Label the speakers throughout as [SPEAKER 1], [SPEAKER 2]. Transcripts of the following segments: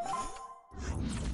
[SPEAKER 1] you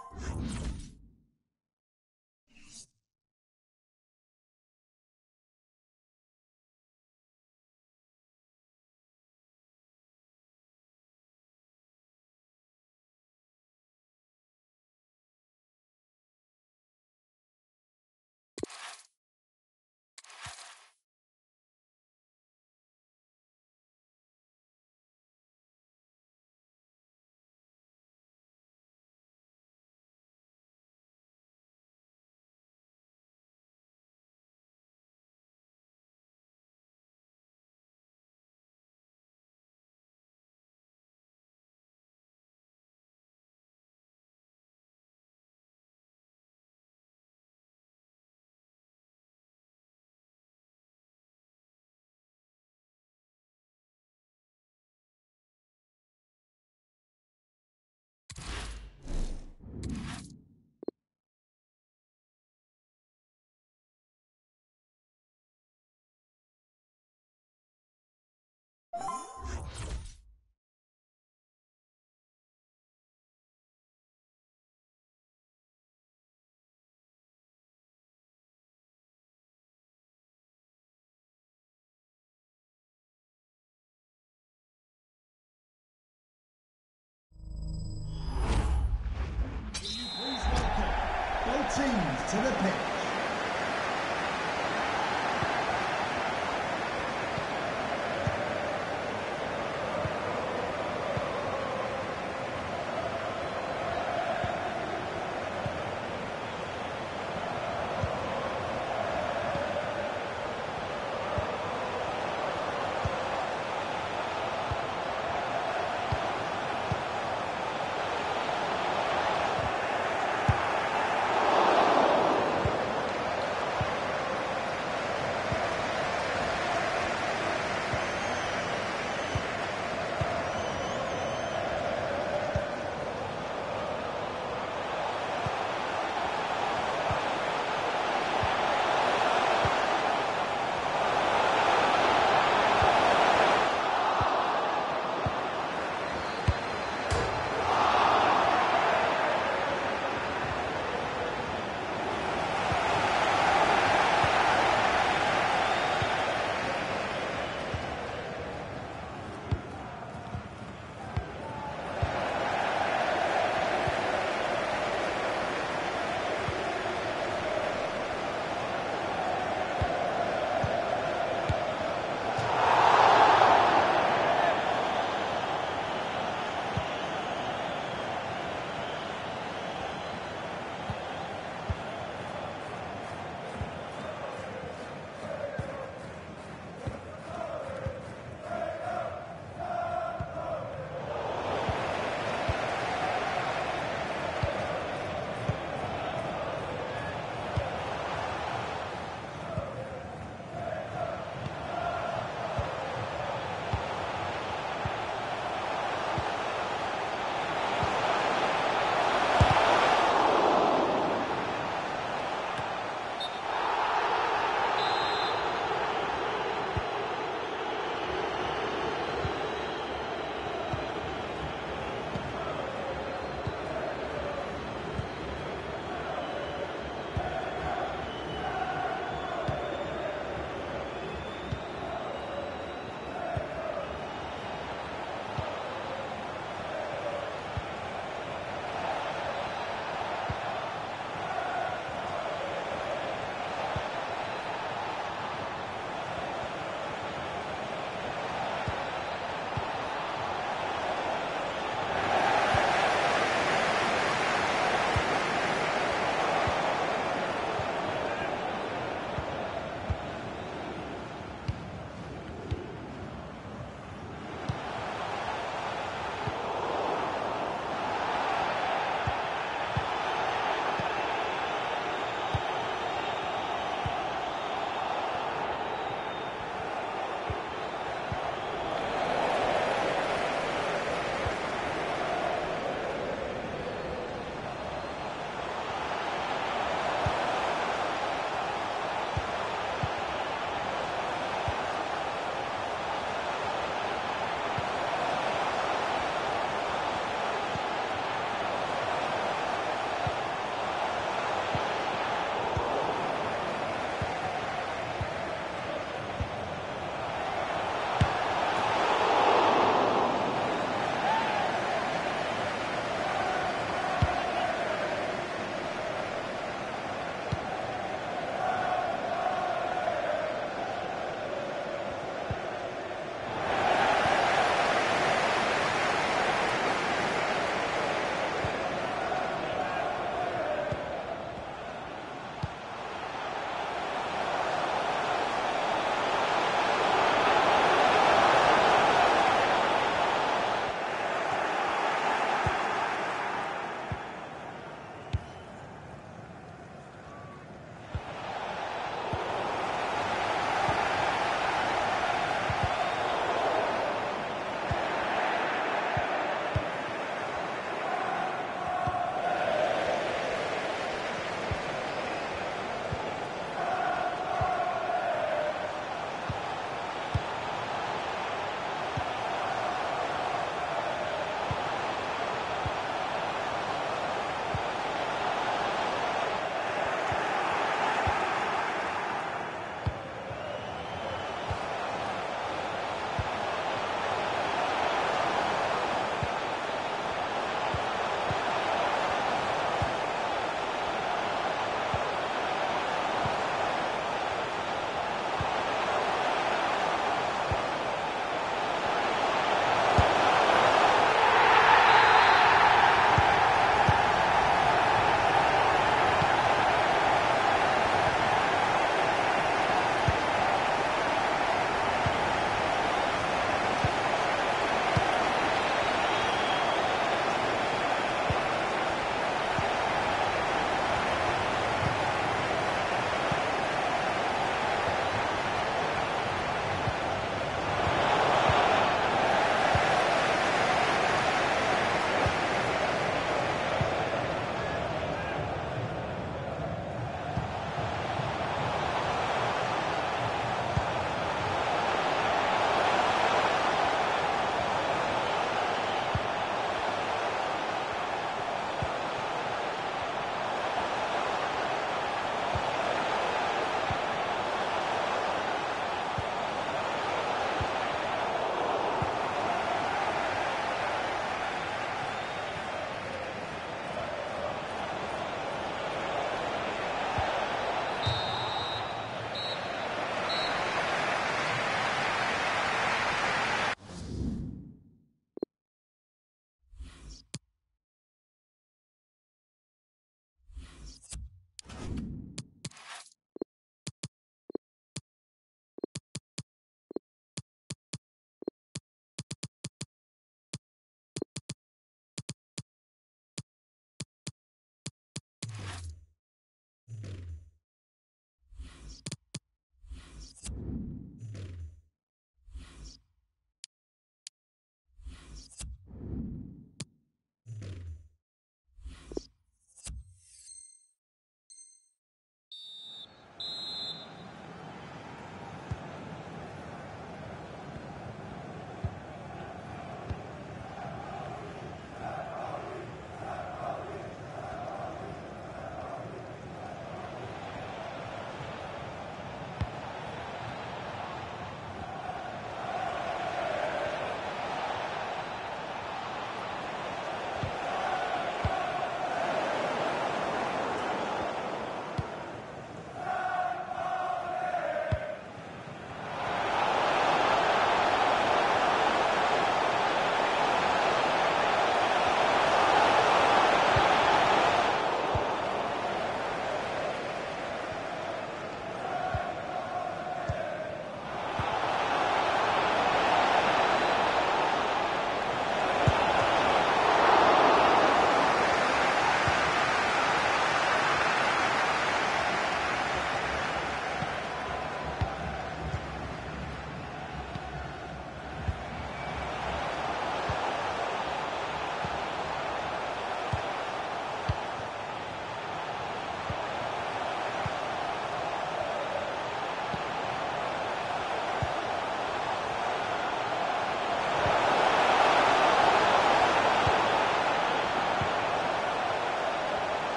[SPEAKER 1] to the pitch.